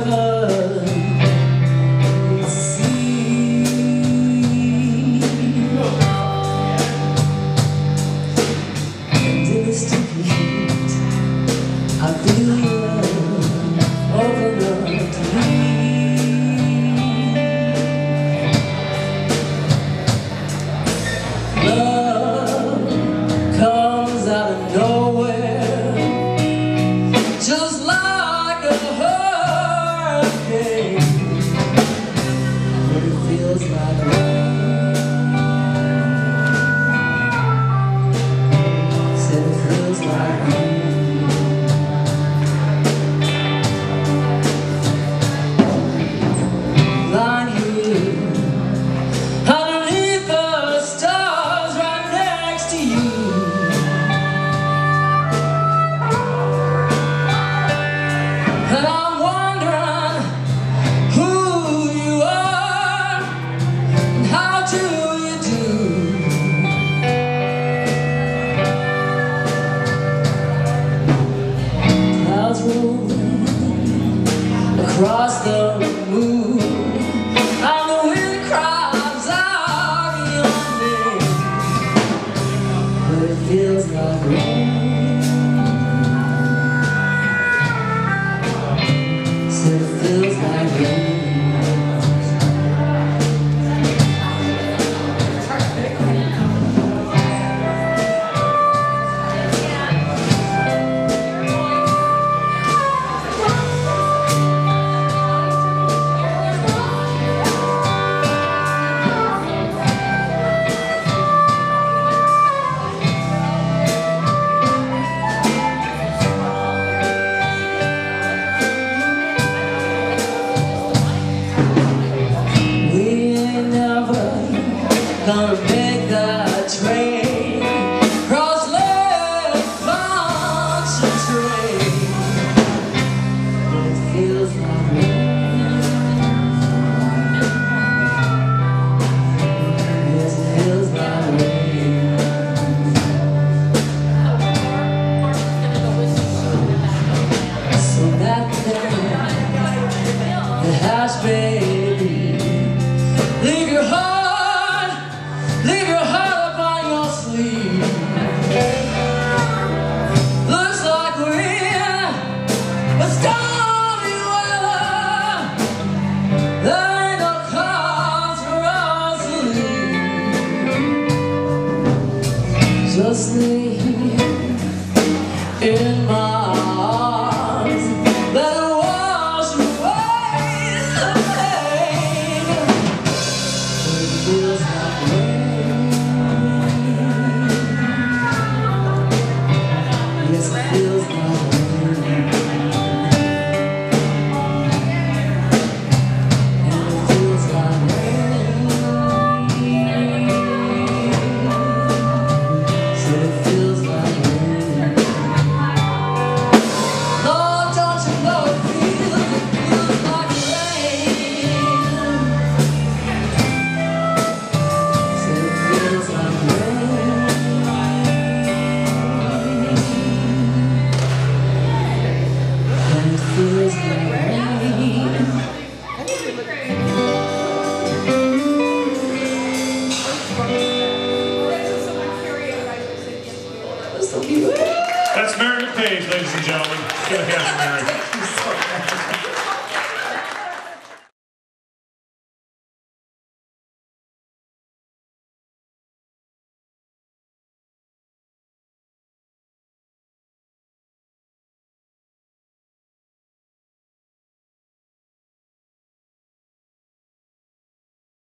forever. Just lay here in my That's Mary Page, ladies and gentlemen. Good to have you,